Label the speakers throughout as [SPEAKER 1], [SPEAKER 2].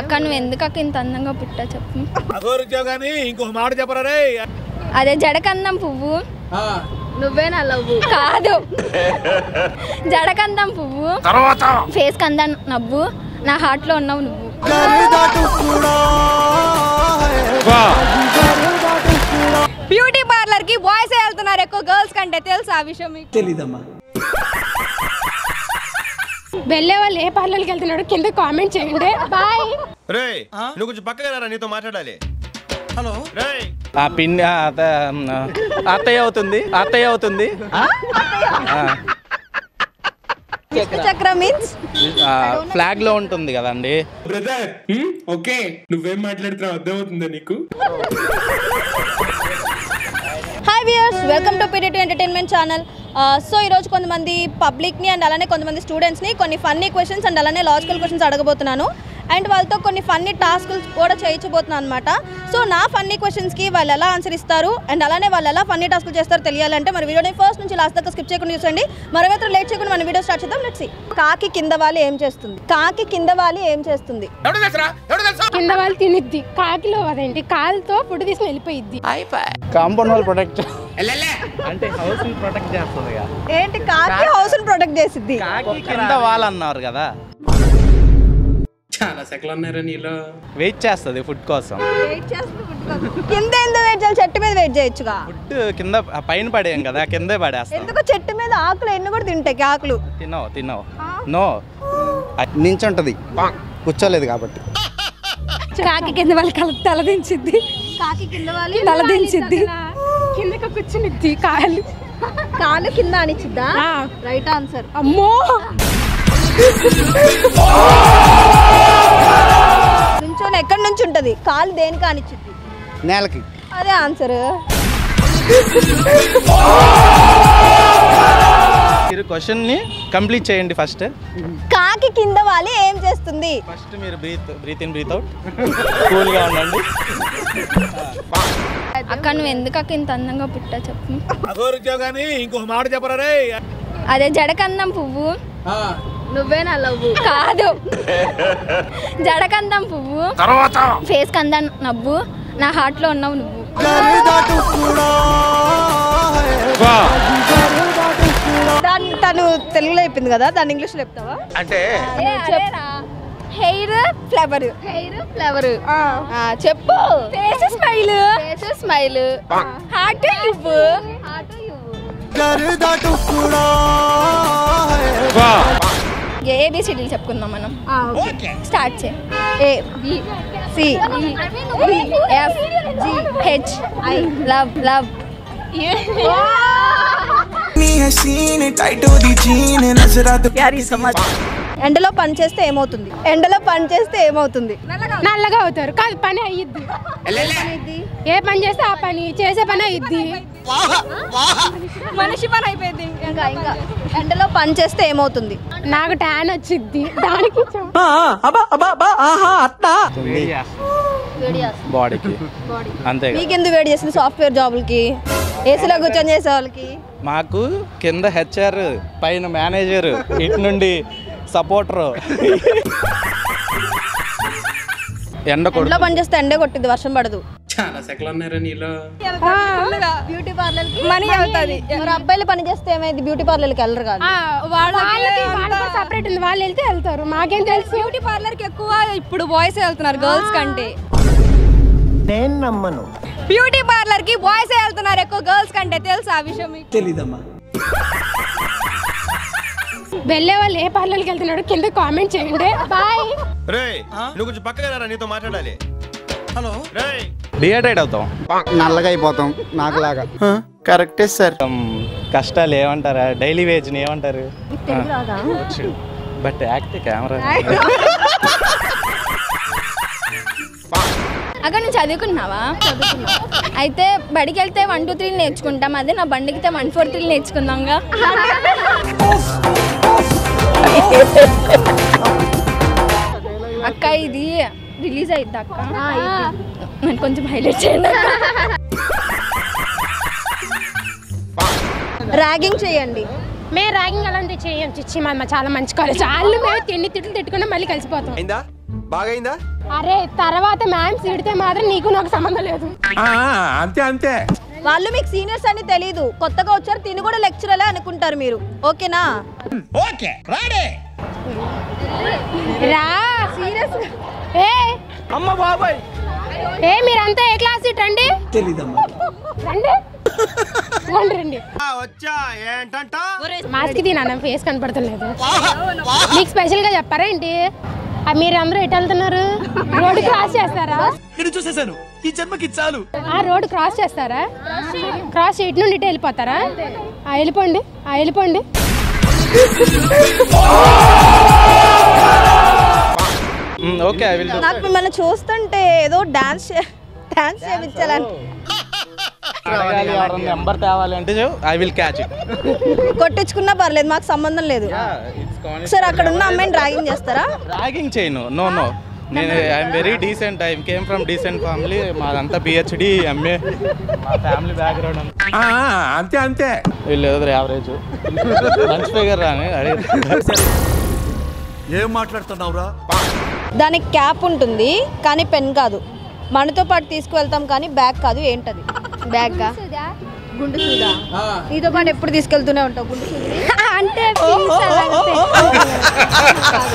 [SPEAKER 1] అక్క నువ్వు ఎందుకు అక్క ఇంత అందంగా పుట్టా చెప్పు.
[SPEAKER 2] ఇంకొక మాట చెప్పరా
[SPEAKER 1] అదే జడకందం పువ్వు.
[SPEAKER 3] నువ్వే నా లవ్వు.
[SPEAKER 1] కాదు. జడకందం పువ్వు.
[SPEAKER 2] తర్వాత?
[SPEAKER 1] ఫేస్ కందం నవ్వు. నా హార్ట్లో ఉన్నావు నువ్వు.
[SPEAKER 3] బ్యూటీ పార్లర్కి బాయ్స్ వెళ్తున్నారు ఎక్కువ గర్ల్స్ కంటే తెలుసా ఆ విషయం మీకు?
[SPEAKER 4] తెలీదమ్మా.
[SPEAKER 5] వెళ్ళే వాళ్ళు ఏ పార్లర్కి వెళ్తున్నాడో కింద కామెంట్ చేయండి. బాయ్
[SPEAKER 6] రే నువ్వు కొంచెం పక్కగా రా నీతో మాట్లాడాలి.
[SPEAKER 4] హలో.
[SPEAKER 6] రే
[SPEAKER 7] ఆ పిన్ ఆ, అత- ఆ, అత్తయ్య అవుతుంది అత్తయ్య అవుతుంది.
[SPEAKER 3] చక్ర మీన్స్
[SPEAKER 7] ఫ్లాగ్లో ఉంటుంది కదండి.
[SPEAKER 8] బ్రదర్ ఓకే నువ్వేం మాట్లాడుతున్నావు అర్థమవుతుందా నీకు?
[SPEAKER 3] Hi viewers welcome to PDT entertainment channel so ఈరోజు కొంతమంది పబ్లిక్ని అండ్ అలానే కొంతమంది స్టూడెంట్స్ని కొన్ని ఫన్నీ క్వశ్చన్స్ అండ్ అలానే లాజికల్ క్వశ్చన్స్ అడగబోతున్నాను. అండ్ వాళ్ళతో కొన్ని ఫన్నీ టాస్క్లు కూడా చేయించబోతున్నాను అనమాట సో నా ఫన్నీ క్వశ్చన్స్కి వాళ్ళు ఎలా ఆన్సర్ ఇస్తారు అండ్ అలానే వాళ్ళు ఎలా ఫన్నీ టాస్క్లు చేస్తారో తెలియాలంటే మన వీడియోని ఫస్ట్ నుంచి లాస్ట్ దాకా స్కిప్ చేయకుండా చూసండి మరొకరు లేట్ చేయకుండా మన వీడియో స్టార్ట్ చేద్దాం. లెట్స్ కాకి కింద వాలి ఏం చేస్తుంది? కాకి కింద వాలి ఏం చేస్తుంది?
[SPEAKER 2] ఎవడు తెలుసరా? ఎవడు తెలుసు?
[SPEAKER 5] కింద వాళ్ళు తినిద్ది. కాకిలో అదేంటి కాలుతో ఫుడ్ తీసుకుని వెళ్ళిపోయిద్ది.
[SPEAKER 7] కాంపౌండ్ వాళ్ళు ప్రొటెక్ట్ అంటే హౌస్ ప్రొటెక్ట్ చేస్తుంది కదా
[SPEAKER 3] ఏంటి కాకి హౌస్ని ప్రొటెక్ట్ చేసిద్ది?
[SPEAKER 7] కాకి కింద వాళ్ళు అన్నారు కదా.
[SPEAKER 8] చాలా సెకలు ఉన్నారా నీలో.
[SPEAKER 7] వెయిట్ చేస్తుంది ఫుడ్ కోసం.
[SPEAKER 3] కింద ఎందుకు వెయిట్ చేయాలి? చెట్టు మీద వెయిట్ చేయొచ్చుగా.
[SPEAKER 7] ఫుడ్ కింద పైన పడేయం కదా కిందే పడేస్తాం.
[SPEAKER 3] ఎందుకు చెట్టు మీద ఆకులు ఎన్ని కూడా తింటాయి ఆకులు
[SPEAKER 7] తినవు తినవు. నో
[SPEAKER 9] నించుంటది. కూర్చోలేదు కాబట్టి.
[SPEAKER 3] కాకి కింద వాళ్ళ కల తలదించిద్ది కాకి కింద వాళ్ళు తలదించిద్ది.
[SPEAKER 5] కిందకి కూర్చునిద్ది కాలు.
[SPEAKER 3] కాలు కింద అనిచ్చిద్దా
[SPEAKER 5] ఆ,
[SPEAKER 3] రైట్ ఆన్సర్
[SPEAKER 5] అమ్మో!
[SPEAKER 3] నుంచొని ఎక్కడి నుంచి ఉంటది? కాలు దేనికి అనిచ్చిద్ది
[SPEAKER 9] నేలకి.
[SPEAKER 3] అదే ఆన్సర్
[SPEAKER 7] మీరు క్వశ్చన్ని కంప్లీట్ చేయండి ఫస్ట్
[SPEAKER 3] కాకి కింద వాలి ఏం చేస్తుంది?
[SPEAKER 7] ఫస్ట్ మీరు breathe breathe in breathe out కూల్గా ఉండండి.
[SPEAKER 1] అక్క నువ్వు ఎందుకు అక్క ఇంత అందంగా పుట్టా చెప్పు.
[SPEAKER 2] అగోరించావు ఇంకొక మాట చెప్పరా రే?
[SPEAKER 1] అదే జడకందం పువ్వు.
[SPEAKER 3] నువ్వే నా లవ్వు
[SPEAKER 1] కాదు. జడకందం పువ్వు.
[SPEAKER 2] తర్వాత?
[SPEAKER 1] ఫేస్ కందం నవ్వు. నా హార్ట్లో ఉన్నావు నువ్వు.
[SPEAKER 3] తెలుగులో చెప్పింది కదా దాన్ని ఇంగ్లీష్లో చెప్తావా?
[SPEAKER 2] అంటే
[SPEAKER 1] హెయిర్ ఫ్లవర్.
[SPEAKER 3] Hair flower.
[SPEAKER 1] చెప్పు. Face smile face smile heart ఇవ్వు ఏబిసిడీలు చెప్పుకుందాం మనం. స్టార్ట్ చే
[SPEAKER 3] A B C
[SPEAKER 1] F G H I love love. Scene tight ओदी जीन नजरा तो प्यारी समझ।
[SPEAKER 3] ఎండలో పని చేస్తే ఏమవుతుంది? ఎండలో పని చేస్తే ఏమవుతుంది?
[SPEAKER 5] నల్లగా అవుతారు. కాదు పని అయ్యిద్ది ఏ పని చేస్తే ఆ పని చేసే పని అయ్యిద్ది
[SPEAKER 3] మనిషి పని అయిపోయింది. ఇంకా ఇంకా. ఎండలో పని చేస్తే ఏమవుతుంది?
[SPEAKER 5] నాకు ట్యాన్ వచ్చిద్ది. దానికి
[SPEAKER 7] బాడీకి అంతే.
[SPEAKER 3] మీకెందుకు వేడి చేసింది సాఫ్ట్వేర్ జాబులకి ఏసీలో కూర్చొని చేసే వాళ్ళకి?
[SPEAKER 7] మాకు కింద హెచ్ఆర్ పైన మేనేజర్ ఇటు నుండి సపోర్టర్. ఎండ కొడు
[SPEAKER 3] ఎండలో పని చేస్తే ఎండే కొట్టింది వర్షం పడదు.
[SPEAKER 8] చాలా సెకలు ఉన్నారా నీలో?
[SPEAKER 3] బ్యూటీ పార్లర్ మనీ అవుతుంది. మరి అబ్బాయిలు పని చేస్తే ఏమైంది? బ్యూటీ పార్లర్కి వెళ్ళరు కాదు.
[SPEAKER 5] ఆ, వాళ్ళకి వాళ్ళకి సపరేట్ ఉంది. వాళ్ళు వెళ్తే వెళ్తారు. మాకేం తెలుసు?
[SPEAKER 3] బ్యూటీ పార్లర్కి ఎక్కువ ఇప్పుడు బాయ్స్ వెళ్తున్నారు గర్ల్స్ కంటే.
[SPEAKER 4] నేను నమ్మను.
[SPEAKER 3] బ్యూటీ పార్లర్కి బాయ్స్ వెళ్తున్నారు ఎక్కువ గర్ల్స్ కంటే. తెలుసా ఆ విషయం మీకు?
[SPEAKER 4] తెలీదమ్మా.
[SPEAKER 5] వెళ్ళే వాళ్ళు ఏ పార్లర్కి వెళ్తున్నాడో కింద కామెంట్ చేయండి. బాయ్
[SPEAKER 6] రే నువ్వు కొంచెం పక్కగా రా నీతో మాట్లాడాలి.
[SPEAKER 4] హలో.
[SPEAKER 6] రే
[SPEAKER 7] డిహైడ్రేట్ అవుతాం.
[SPEAKER 9] నల్లగా అయిపోతాం నాకులాగా. కరెక్టే సార్.
[SPEAKER 7] కష్టాలు ఏమంటారా? డైలీ వేజ్ని ఏమంటారు బట్ యాక్ట్ కెమెరా.
[SPEAKER 1] అక్కడ నువ్వు చదువుకున్నావా? అయితే బడికి వెళ్తే వన్ టూ త్రీ నేర్చుకుంటాం. అదే నా బండికితే వన్ ఫోర్ త్రీ నేర్చుకుందాంగా. అక్క ఇది రిలీజ్ అయిద్ది అక్క? నన్ను కొంచెం హైలైట్ చేయండి.
[SPEAKER 3] ర్యాగింగ్ చేయండి.
[SPEAKER 5] మేము ర్యాగింగ్ అలాంటివి చేయం చిచ్చి మా మా చాలా మంచి కాలేజ్ వాళ్ళు మేము తిండి తిట్లు తిట్టుకుని మళ్ళీ కలిసిపోతాం.
[SPEAKER 6] అయిందా? బాగైందా
[SPEAKER 5] అరే తర్వాత మ్యామ్ తిడితే మాత్రం నీకు నాకు సంబంధం లేదు.
[SPEAKER 8] అంతే అంతే.
[SPEAKER 3] వాళ్ళు మీకు సీనియర్స్ అని తెలీదు. కొత్తగా వచ్చారు తిని కూడా లెక్చరలే అనుకుంటారు మీరు. ఓకేనా?
[SPEAKER 5] రా సీరియస్ ఏ?
[SPEAKER 7] అమ్మ బాబాయ్.
[SPEAKER 5] ఏ మీరంతా ఏ క్లాస్ సీట్ రండి? రండి. రండి రండి.
[SPEAKER 6] వచ్చా ఏంటంట?
[SPEAKER 5] మాస్క్ తినా ఫేస్ కనపడతలేదు. మీకు స్పెషల్గా చెప్పారా ఏంటి? ఆ, మీరు అందరూ ఎటు వెళ్తున్నారు? రోడ్ క్రాస్ చేస్తారా?
[SPEAKER 4] నేను చూసేశాను ఈ జన్మకి చాలు.
[SPEAKER 5] ఆ రోడ్ క్రాస్ చేస్తారా? క్రాస్ ఇటు నుండి ఇటు వెళ్ళిపోతారా? ఆ వెళ్ళిపోండి ఆ వెళ్ళిపోండి.
[SPEAKER 7] ఓకే ఐ విల్
[SPEAKER 3] నాకు మిమ్మల్ని చూస్తుంటే ఏదో డాన్స్ డాన్స్ చేయించాలని.
[SPEAKER 7] అడగాలి ఎవరైనా నెంబర్ తేవాలి అంటే ఐ విల్ క్యాచ్ ఇట్.
[SPEAKER 3] కొట్టించుకున్నా పర్లేదు మాకు సంబంధం లేదు. సార్ అక్కడ ఉన్న అమ్మాయిని డ్రాగింగ్ చేస్తారా?
[SPEAKER 7] ర్యాగింగ్ చేయను నో నో. నేను I'm very decent I came from decent family మాదంతా PhD MA మా ఫ్యామిలీ బ్యాక్గ్రౌండ్
[SPEAKER 8] అంతే. అంతే
[SPEAKER 7] వీళ్ళు ఏదో యావరేజ్ మంచి ఫిగర్ రాని
[SPEAKER 4] ఏం మాట్లాడుతున్నావురా?
[SPEAKER 3] దానికి క్యాప్ ఉంటుంది కానీ పెన్ కాదు. మనతో పాటు తీసుకువెళ్తాం కానీ బ్యాగ్ కాదు. ఏంటది? బ్యాగ్ గుండు సూదా నీతో పాటు ఎప్పుడు తీసుకెళ్తూనే ఉంటావు గుండు సూది
[SPEAKER 1] అంటే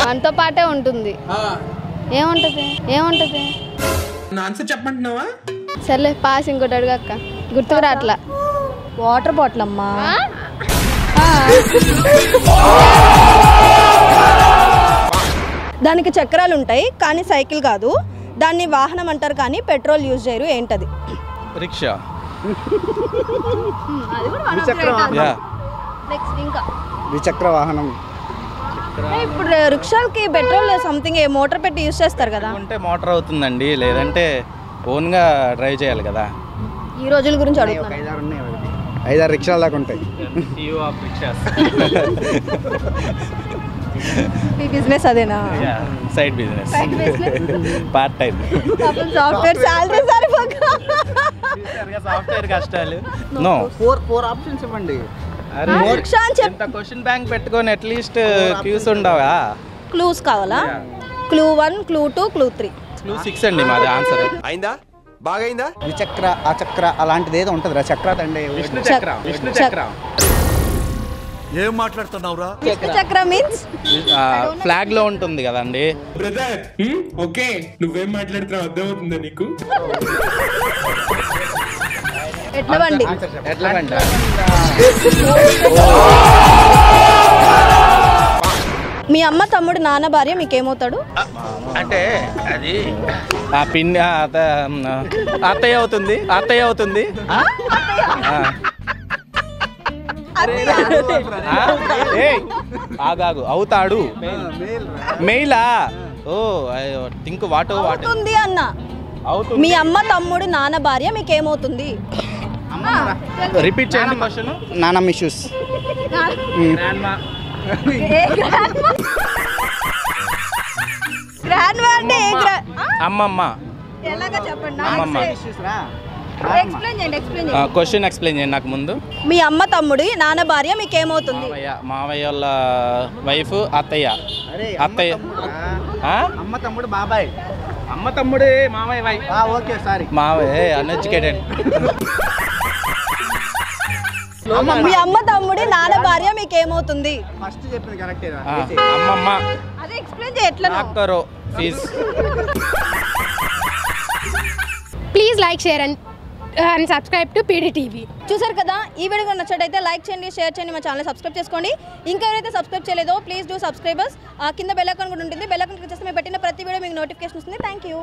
[SPEAKER 1] మనతో పాటే ఉంటుంది. ఏముంటది? ఏముంటది?
[SPEAKER 8] నా ఆన్సర్ చెప్పమంటున్నావా?
[SPEAKER 1] సర్లే పాస్ ఇంకోటి అడుగు అక్క. గుర్తుకు రాట్లా
[SPEAKER 3] వాటర్ బాటిల్ అమ్మా. దానికి చక్రాలు ఉంటాయి కానీ సైకిల్ కాదు. దాన్ని వాహనం అంటారు కానీ పెట్రోల్ యూజ్ చేయరు. ఏంటది?
[SPEAKER 7] రిక్షా.
[SPEAKER 9] ద్విచక్ర వాహనం.
[SPEAKER 3] ఇప్పుడు రిక్షాలకి పెట్రోల్ సంథింగ్ ఏ మోటార్ పెట్టి యూజ్ చేస్తారు కదా?
[SPEAKER 7] ఉంటే మోటార్ అవుతుందండి లేదంటే ఓన్గా డ్రైవ్ చేయాలి కదా.
[SPEAKER 3] ఈ రోజుల గురించి అడుగుతున్నాను
[SPEAKER 9] ఐదారు ఉన్నాయి అవి. ఐదారు రిక్షాలు దాకా ఉంటాయి.
[SPEAKER 3] బిజినెస్ అదేనా?
[SPEAKER 7] Side business part time
[SPEAKER 3] software salary సరిపోక.
[SPEAKER 7] సాఫ్ట్వేర్ కష్టాలు. నో
[SPEAKER 9] ఫోర్ ఫోర్ ఆప్షన్స్ ఇవ్వండి.
[SPEAKER 7] ఇంత క్వశ్చన్ బ్యాంక్ పెట్టుకొని అట్లీస్ట్ క్యూస్ ఉండవా?
[SPEAKER 3] క్లూస్ కావాలా? Clue one clue two clue three
[SPEAKER 7] clue six అండి మాది ఆన్సర్
[SPEAKER 6] అయిందా? బాగైందా?
[SPEAKER 9] ద్విచక్ర అచక్ర అలాంటిది ఏదో ఉంటుంది రా. చక్ర తండే
[SPEAKER 7] విష్ణు చక్రం విష్ణు చక్రం.
[SPEAKER 4] ఏం మాట్లాడుతున్నావురా?
[SPEAKER 3] చక్ర మీన్స్
[SPEAKER 7] ఫ్లాగ్లో ఉంటుంది కదండి.
[SPEAKER 8] బ్రదర్ ఓకే నువ్వేం మాట్లాడుతున్నావు? అర్థమవుతుందా నీకు?
[SPEAKER 3] ఎట్ల బండి?
[SPEAKER 7] ఎట్లా
[SPEAKER 3] మీ అమ్మ తమ్ముడు నాన్న భార్య మీకేమవుతాడు?
[SPEAKER 7] ఆ పిన్ని ఆ, ఆ, అత్తయ్య అవుతుంది అత్తయ్య అవుతుంది. ఆగాగు అవుతాడు. మెయిలా? Oh think what what.
[SPEAKER 3] అవుతుంది అన్న.
[SPEAKER 7] అవుతుంది.
[SPEAKER 3] మీ అమ్మ తమ్ముడు నాన్న భార్య మీకేమవుతుంది?
[SPEAKER 7] రిపీట్ చేయండి క్వశ్చన్.
[SPEAKER 9] నానమ్మ ఇష్యూస్
[SPEAKER 3] గ్రాండ్ అంటే ఏ గ్రా- ఆ?
[SPEAKER 7] అమ్మమ్మ.
[SPEAKER 3] ఎలాగా చెప్పండి.
[SPEAKER 7] అమ్మమ్మ.
[SPEAKER 3] ఎక్స్ప్లెయిన్ చేయండి ఎక్స్ప్లెయిన్ చేయండి.
[SPEAKER 7] క్వశ్చన్ ఎక్స్ప్లెయిన్ చేయండి నాకు ముందు.
[SPEAKER 3] మీ అమ్మ తమ్ముడు నాన్న భార్య మీకేమవుతుంది?
[SPEAKER 7] మావయ్య మావయ్య వాళ్ళ వైఫ్ అత్తయ్య. అత్తయ్య?
[SPEAKER 9] అమ్మ తమ్ముడు బాబాయ్.
[SPEAKER 7] అమ్మ తమ్ముడే మావయ్య వైఫ్
[SPEAKER 9] ఆ, ఓకే సారీ
[SPEAKER 7] మావయ్య అన్ఎడ్యుకేటెడ్
[SPEAKER 3] మీ అమ్మ తమ్ముడి నాన్న భార్య మీకు ఏమవుతుంది
[SPEAKER 9] ఫస్ట్ చెప్పింది
[SPEAKER 3] కరెక్టేనా ఎక్స్ప్లెయిన్
[SPEAKER 7] చేయట్లా
[SPEAKER 5] please like share and and subscribe to PD TV
[SPEAKER 3] చూసారు కదా ఈ వీడియో కూడా నచ్చినట్టయితే లైక్ చేయండి షేర్ చేయండి మా ఛానల్ సబ్స్క్రైబ్ చేసుకోండి. ఇంకా ఎవరైతే సబ్స్క్రైబ్ చేయలేదో ప్లీజ్ డూ సబ్స్క్రైబర్స్ కింద బెల్ ఐకాన్ కూడా ఉంటుంది. బెల్ ఐకాన్ క్లిక్ చేస్తే మేము పెట్టిన ప్రతి వీడియో మీకు నోటిఫికేషన్ వస్తుంది. Thank you